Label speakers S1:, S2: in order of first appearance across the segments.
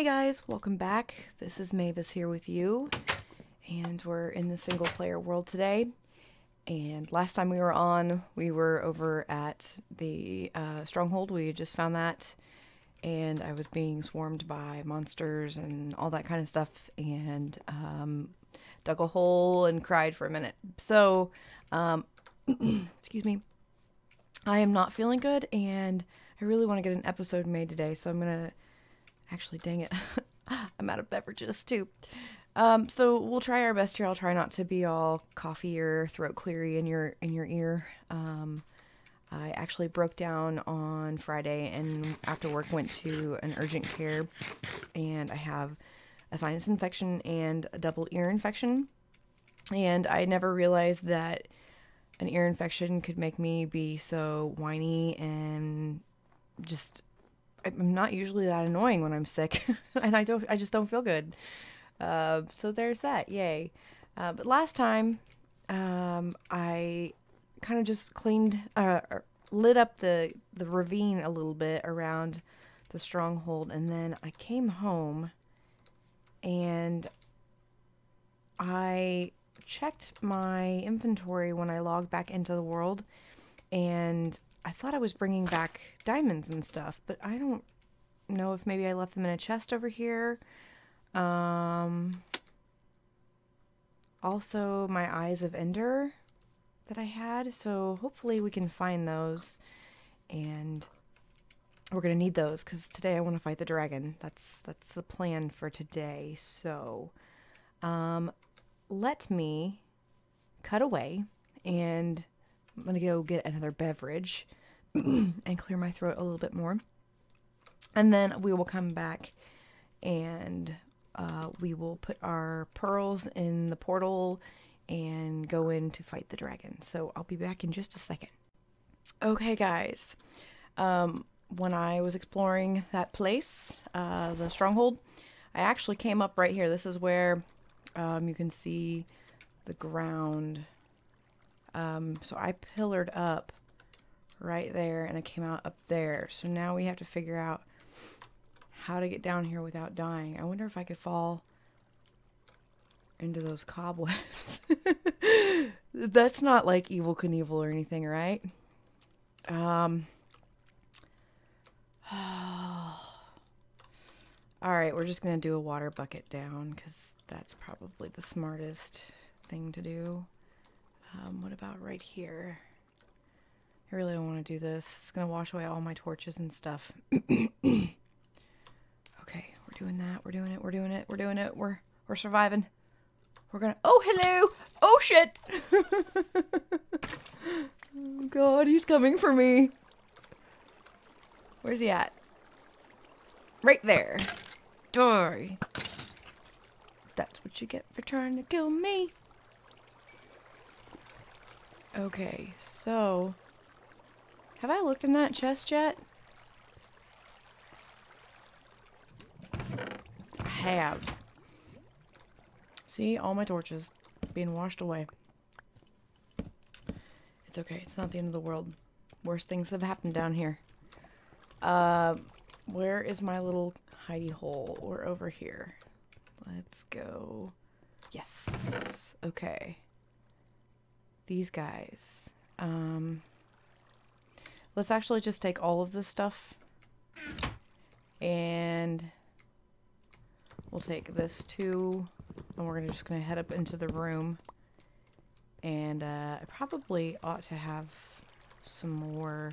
S1: Hey guys, welcome back. This is Mavis here with you, and we're in the single player world today. And last time we were on, we were over at the uh, stronghold. We just found that, and I was being swarmed by monsters and all that kind of stuff, and um, dug a hole and cried for a minute. So, um, excuse me, I am not feeling good, and I really want to get an episode made today. So I'm gonna actually, dang it, I'm out of beverages too. Um, so we'll try our best here. I'll try not to be all coffee or throat cleary in your in your ear. Um, I actually broke down on Friday and after work went to an urgent care, and I have a sinus infection and a double ear infection. And I never realized that an ear infection could make me be so whiny and just I'm not usually that annoying when I'm sick, and I don't. I just don't feel good. Uh, so there's that. Yay! Uh, but last time, um, I kind of just cleaned, uh, lit up the the ravine a little bit around the stronghold, and then I came home, and I checked my inventory when I logged back into the world, and I thought I was bringing back diamonds and stuff, but I don't know if maybe I left them in a chest over here. Um, also, my Eyes of Ender that I had, so hopefully we can find those. And we're gonna need those because today I want to fight the dragon. That's that's the plan for today. So, um, let me cut away and I'm gonna go get another beverage and clear my throat a little bit more. And then we will come back and uh, we will put our pearls in the portal and go in to fight the dragon. So I'll be back in just a second. Okay, guys. Um, when I was exploring that place, uh, the stronghold, I actually came up right here. This is where um, you can see the ground um, so I pillared up right there and I came out up there. So now we have to figure out how to get down here without dying. I wonder if I could fall into those cobwebs. That's not like Evel Knievel or anything, right? Um. All right, we're just going to do a water bucket down because that's probably the smartest thing to do. Um, what about right here? I really don't want to do this. It's going to wash away all my torches and stuff. okay, we're doing that. We're doing it. We're doing it. We're doing it. We're we're surviving. We're going to Oh, hello. Oh shit. oh god, he's coming for me. Where's he at? Right there. Die. That's what you get for trying to kill me. Okay, so have I looked in that chest yet? I have. See, all my torches being washed away. It's okay. It's not the end of the world. Worse things have happened down here. Uh, where is my little hidey hole? We're over here. Let's go. Yes. Okay these guys. Um, let's actually just take all of this stuff and we'll take this too and we're just gonna head up into the room. And uh, I probably ought to have some more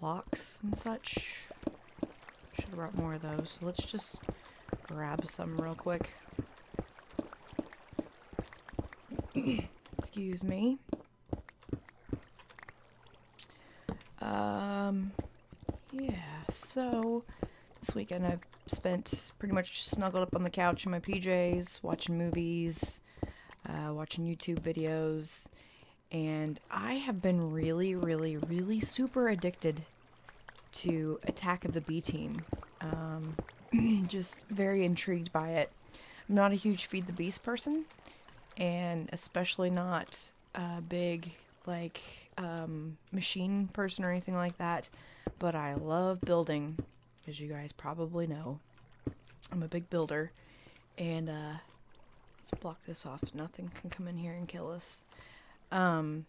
S1: blocks and such. Should have brought more of those. So let's just grab some real quick Excuse me. Um, yeah, so this weekend I've spent pretty much snuggled up on the couch in my PJs, watching movies, uh, watching YouTube videos, and I have been really, really, really super addicted to Attack of the B Team. Um, just very intrigued by it. I'm not a huge Feed the Beast person, and especially not a big like um, machine person or anything like that. But I love building, as you guys probably know. I'm a big builder, and uh, let's block this off. Nothing can come in here and kill us. Um,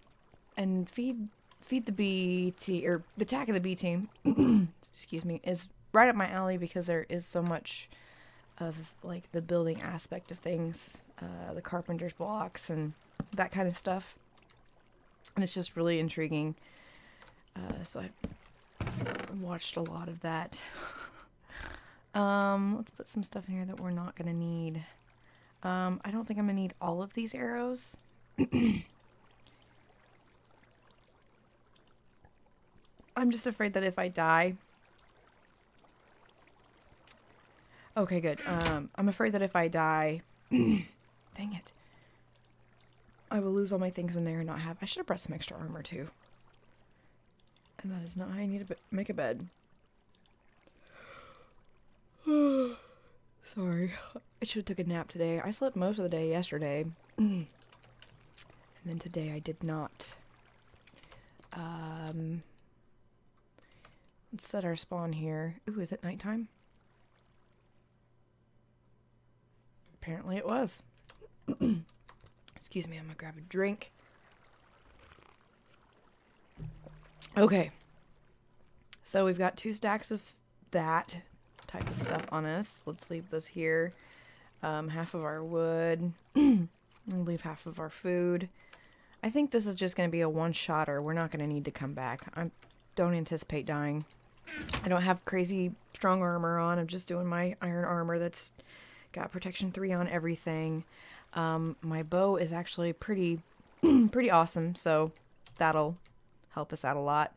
S1: and feed feed the B Team or the attack of the B Team. excuse me, is right up my alley because there is so much of like the building aspect of things, uh, the carpenter's blocks and that kind of stuff. And it's just really intriguing. Uh, so I watched a lot of that. um, let's put some stuff in here that we're not gonna need. Um, I don't think I'm gonna need all of these arrows. I'm just afraid that if I die, Okay, good. Um, I'm afraid that if I die, dang it, I will lose all my things in there and not have. I should have brought some extra armor too. And that is not how I need to make a bed. Sorry, I should have took a nap today. I slept most of the day yesterday, and then today I did not. Um, let's set our spawn here. Ooh, is it nighttime? Apparently it was. Excuse me, I'm gonna grab a drink. Okay. So we've got two stacks of that type of stuff on us. Let's leave this here. Um, half of our wood. we'll leave half of our food. I think this is just going to be a one-shotter. We're not going to need to come back. I don't anticipate dying. I don't have crazy strong armor on. I'm just doing my iron armor that's Got protection 3 on everything. Um, my bow is actually pretty, pretty awesome, so that'll help us out a lot.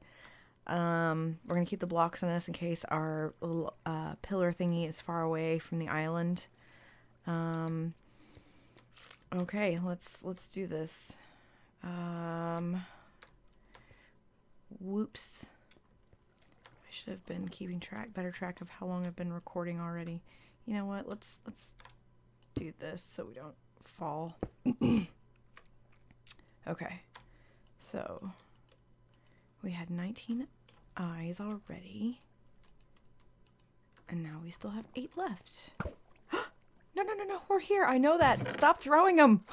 S1: Um, we're to keep the blocks on us in case our little uh, pillar thingy is far away from the island. Um, okay, let's let's do this. Um, whoops. I should have been keeping track, better track of how long I've been recording already. You know what? Let's let's do this so we don't fall. okay. So we had 19 eyes already. And now we still have 8 left. no, no, no, no. We're here. I know that. Stop throwing them.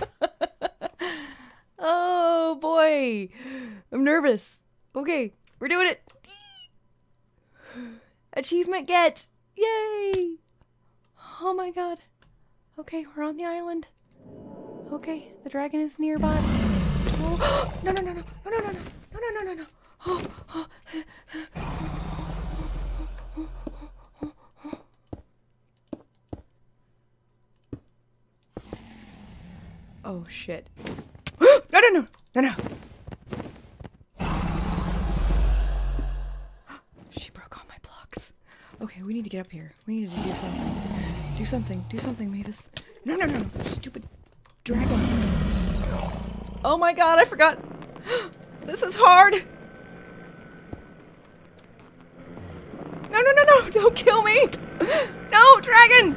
S1: oh, boy. I'm nervous. Okay. We're doing it. Achievement get. Yay! Oh my god. Okay, we're on the island. Okay, the dragon is nearby. Oh, no, no, no, no, no, no, no, no, no, no, no, no. Oh, oh. oh shit. no, no, no, no, no. Okay, we need to get up here. We need to do something. Do something. Do something, Mavis. No, no, no, no. Stupid dragon. Oh my god, I forgot. This is hard. No, no, no, no. Don't kill me. No, dragon.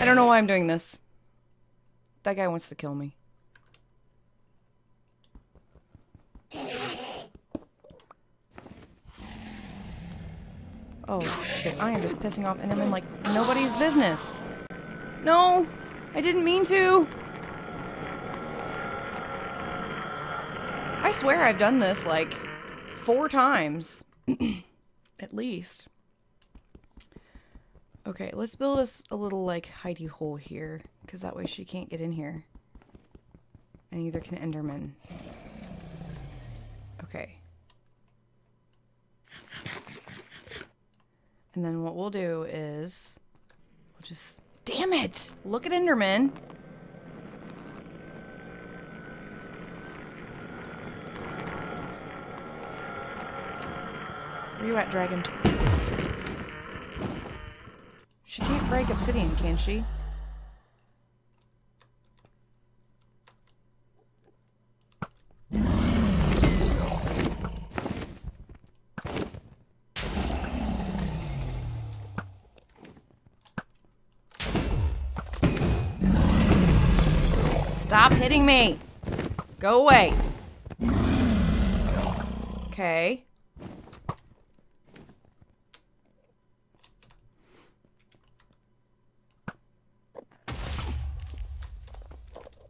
S1: I don't know why I'm doing this. That guy wants to kill me. Oh shit, I am just pissing off Enderman like nobody's business. No! I didn't mean to! I swear I've done this like four times. At least. Okay, let's build us a little like hidey hole here, because that way she can't get in here. And neither can Enderman. Okay. And then what we'll do is we'll just damn it! Look at Enderman. Where you at, dragon? She can't break obsidian, can she? Hitting me. Go away. Okay.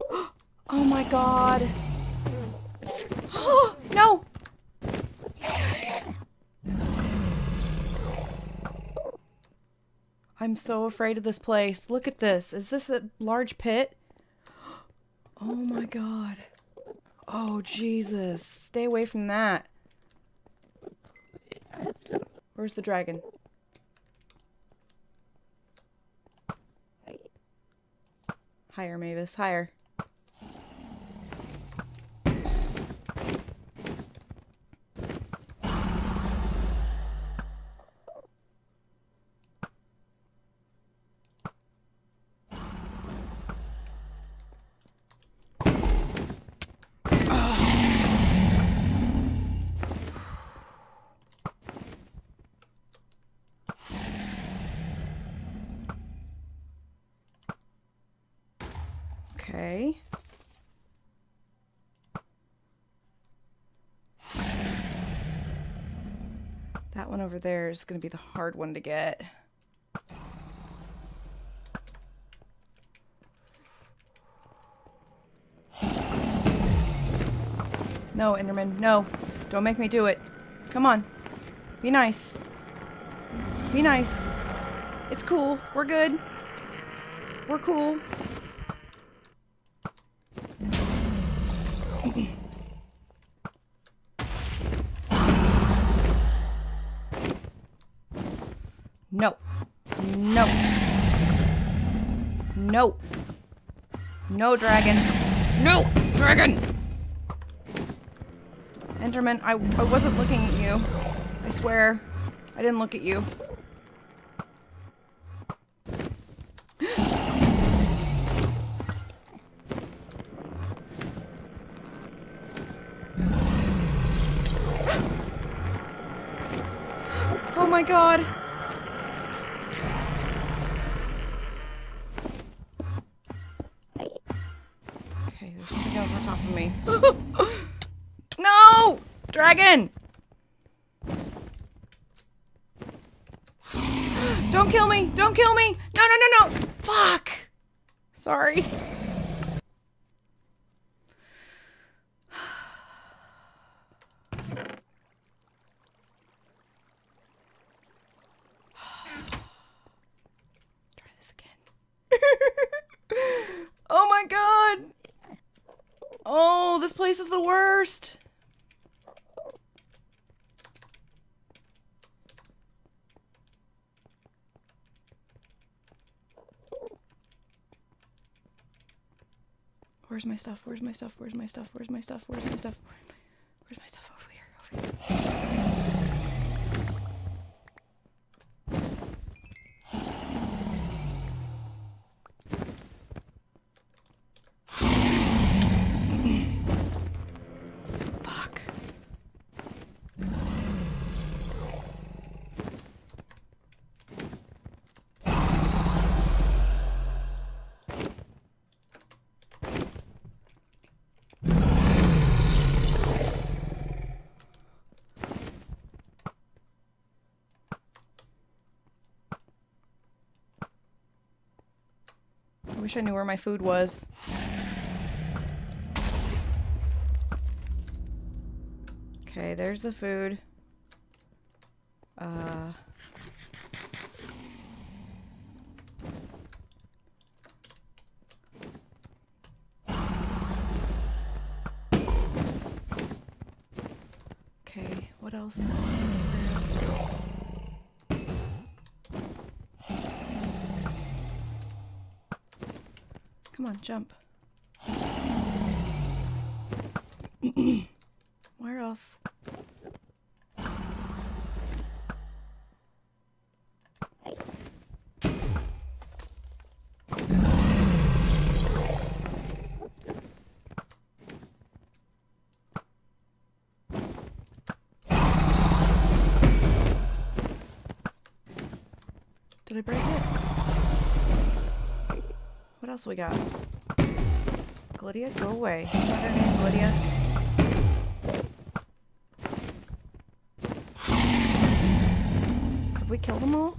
S1: Oh my god. no! I'm so afraid of this place. Look at this. Is this a large pit? Oh my god. Oh, Jesus. Stay away from that. Where's the dragon? Higher, Mavis. Higher. Okay. That one over there is going to be the hard one to get. No, Enderman, no. Don't make me do it. Come on. Be nice. Be nice. It's cool. We're good. We're cool. No. No. No. No, dragon. No, dragon! Enderman, I, I wasn't looking at you. I swear. I didn't look at you. oh my god. Don't kill me! Don't kill me! No, no, no, no! Fuck! Sorry. Try this again. oh my god! Oh, this place is the worst! Where's my stuff? Where's my stuff? Where's my stuff? Where's my stuff? Where's my stuff? Where's wish I knew where my food was. Okay, there's the food. Jump. Where else? Did I break it? What else we got? Glydia? Go away. What's her name, Glydia? we killed them all?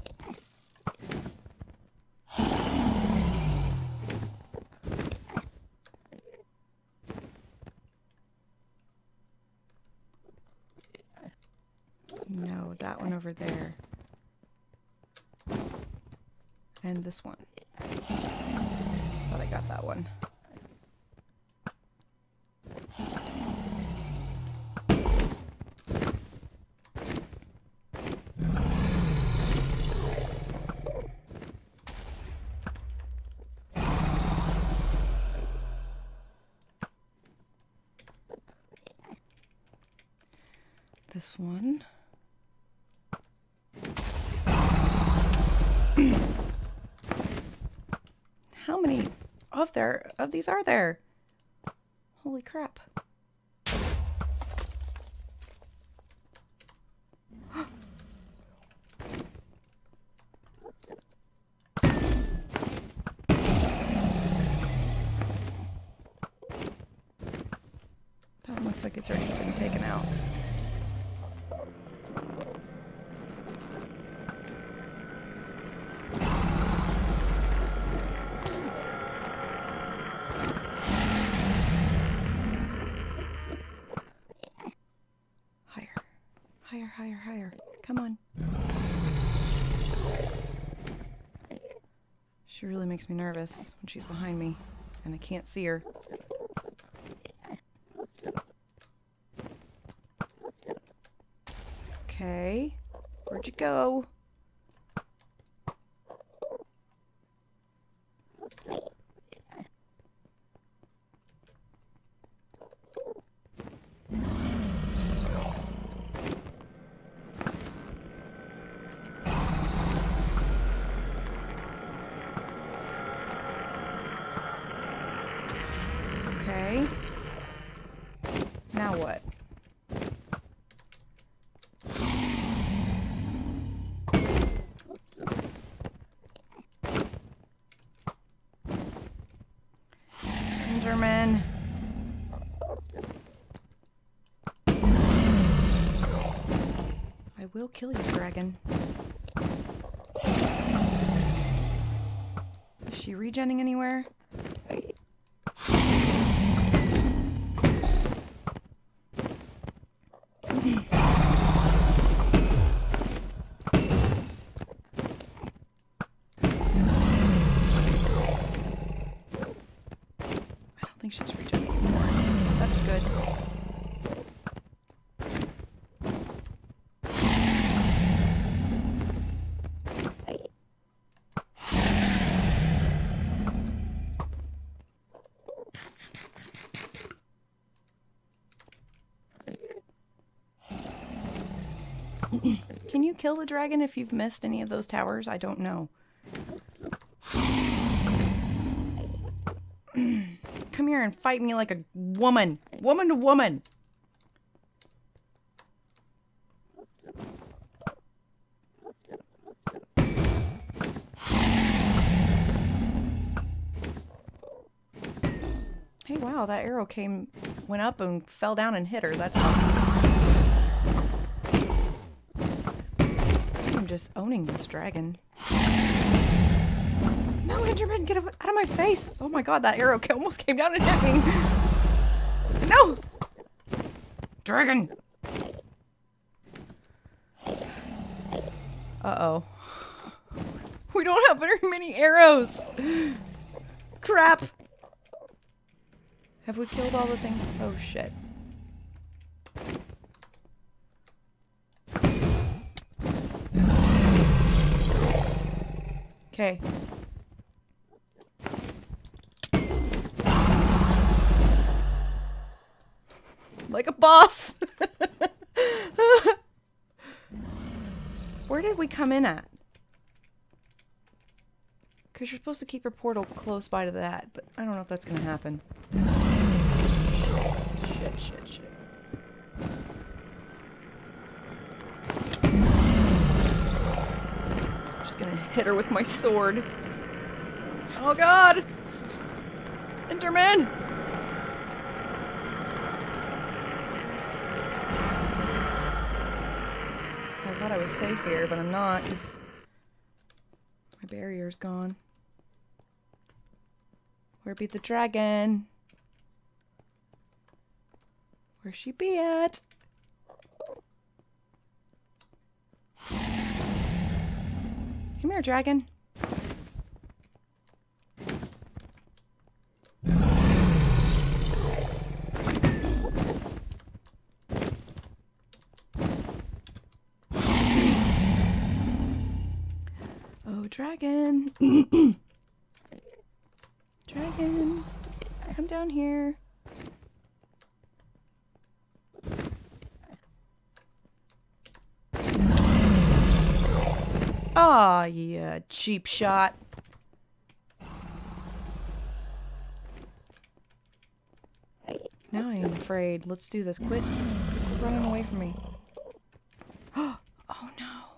S1: No, that one over there. And this one. Thought I got that one. One. How many of there of these are there? Holy crap. That looks like it's already been taken out. Higher, higher. Come on. She really makes me nervous when she's behind me and I can't see her. Okay. Where'd you go? Okay. Now what? Enderman. I will kill you, dragon. Is she regenning anywhere? I don't think she's regenerating anymore. That's good. You kill the dragon if you've missed any of those towers? I don't know. Come here and fight me like a woman. Woman to woman. Hey, wow, that arrow came, went up and fell down and hit her. That's awesome. Just owning this dragon. No, Enderman, get out of my face! Oh my god, that arrow almost came down and hit me. No! Dragon! Uh-oh. We don't have very many arrows! Crap! Have we killed all the things? Oh shit. Okay. like a boss. Where did we come in at? Because you're supposed to keep your portal close by to that, but I don't know if that's going to happen. Shit, shit, shit. Just gonna hit her with my sword. Oh god! Enderman! I thought I was safe here, but I'm not because my barrier's gone. Where be the dragon? Where she be at? Come here, dragon. Oh, dragon. dragon. Come down here. Oh, uh, yeah, cheap shot. Now I am afraid. Let's do this. Quit, quit running away from me. oh no.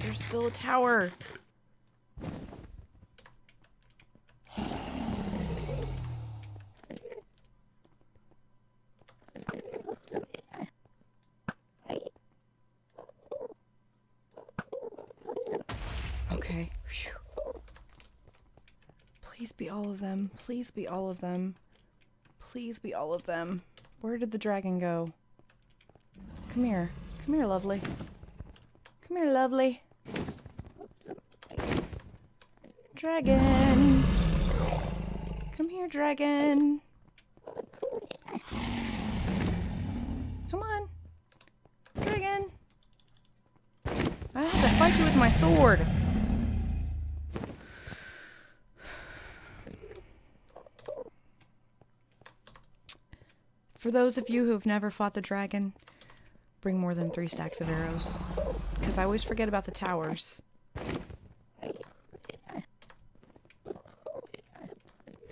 S1: There's still a tower. Okay. Please be all of them. Please be all of them. Please be all of them. Where did the dragon go? Come here. Come here, lovely. Come here, lovely. Dragon. Come here, dragon. Come on. Dragon. I have to fight you with my sword. For those of you who have never fought the dragon, bring more than three stacks of arrows. Because I always forget about the towers.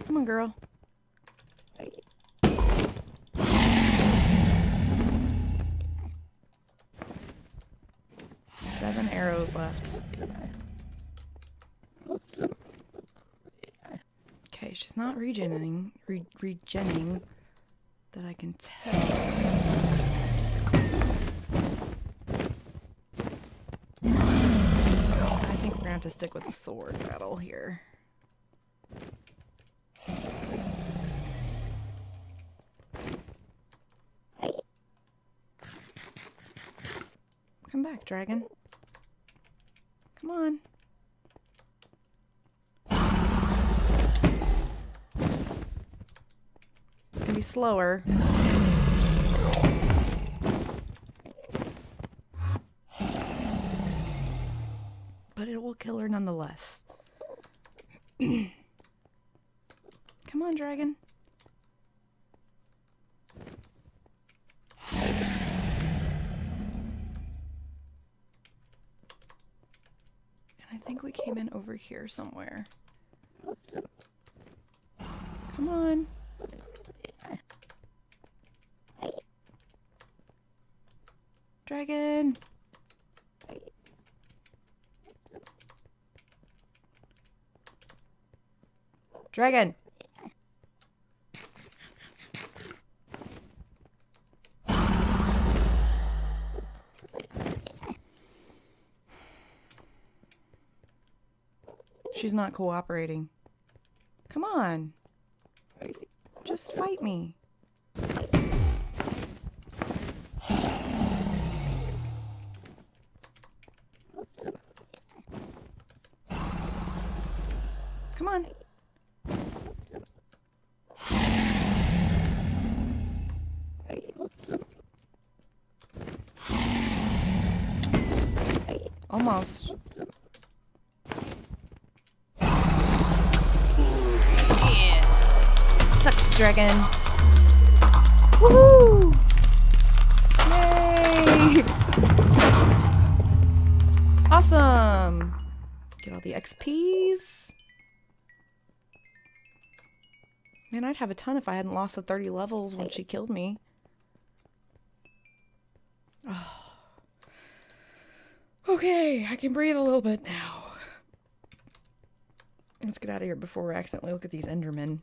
S1: Come on, girl. Seven arrows left. Okay, she's not regening, re that I can tell. I think we're gonna have to stick with the sword battle here. Come back, dragon. Come on. It's gonna be slower. But it will kill her nonetheless. Come on, dragon. And I think we came in over here somewhere. Come on. Dragon. Dragon. She's not cooperating. Come on. Just fight me. On. Almost. Yeah. Suck, dragon. Woohoo! Yay! Awesome! Get all the XPs. Man, I'd have a ton if I hadn't lost the 30 levels when she killed me. Oh. Okay, I can breathe a little bit now. Let's get out of here before we accidentally look at these Endermen.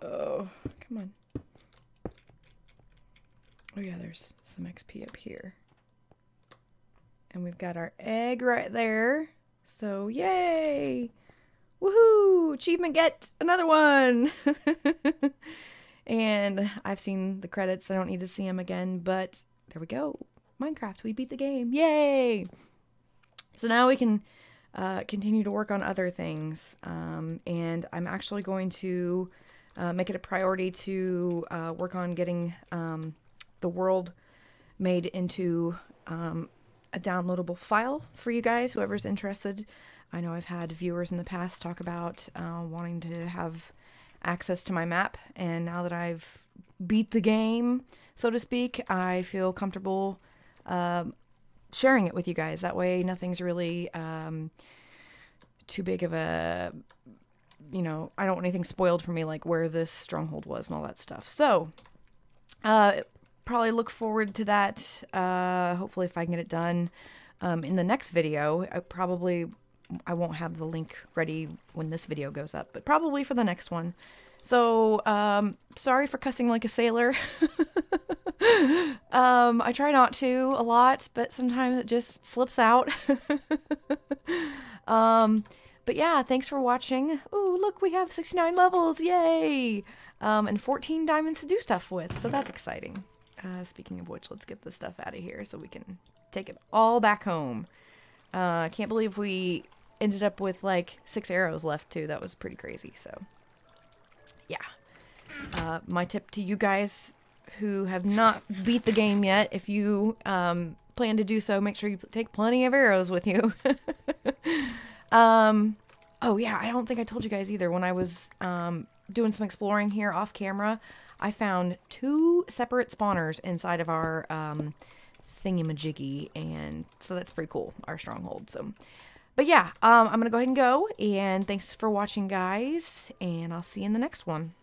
S1: Oh. Come on. Oh yeah, there's some XP up here. And we've got our egg right there. So yay! Woohoo! Achievement get! Another one! and I've seen the credits. I don't need to see them again, but there we go. Minecraft, we beat the game. Yay! So now we can uh, continue to work on other things. Um, and I'm actually going to uh, make it a priority to uh, work on getting um, the world made into um, a downloadable file for you guys, whoever's interested. I know I've had viewers in the past talk about uh, wanting to have access to my map, and now that I've beat the game, so to speak, I feel comfortable um, sharing it with you guys. That way, nothing's really um, too big of a, you know, I don't want anything spoiled for me, like where this stronghold was and all that stuff. So, uh, probably look forward to that. Uh, hopefully, if I can get it done um, in the next video, I probably I won't have the link ready when this video goes up, but probably for the next one. So, um, sorry for cussing like a sailor. um, I try not to a lot, but sometimes it just slips out. um, but yeah, thanks for watching. Ooh, look, we have 69 levels, yay! Um, and 14 diamonds to do stuff with, so that's exciting. Uh, speaking of which, let's get the stuff out of here so we can take it all back home. Uh, I can't believe we ended up with like six arrows left too. That was pretty crazy. So, yeah. Uh, my tip to you guys who have not beat the game yet, if you um, plan to do so, make sure you take plenty of arrows with you. um, oh yeah, I don't think I told you guys either. When I was um, doing some exploring here off camera, I found two separate spawners inside of our um, thingamajiggy, and so that's pretty cool. Our stronghold. So. But yeah, um, I'm going to go ahead and go. And thanks for watching, guys. And I'll see you in the next one.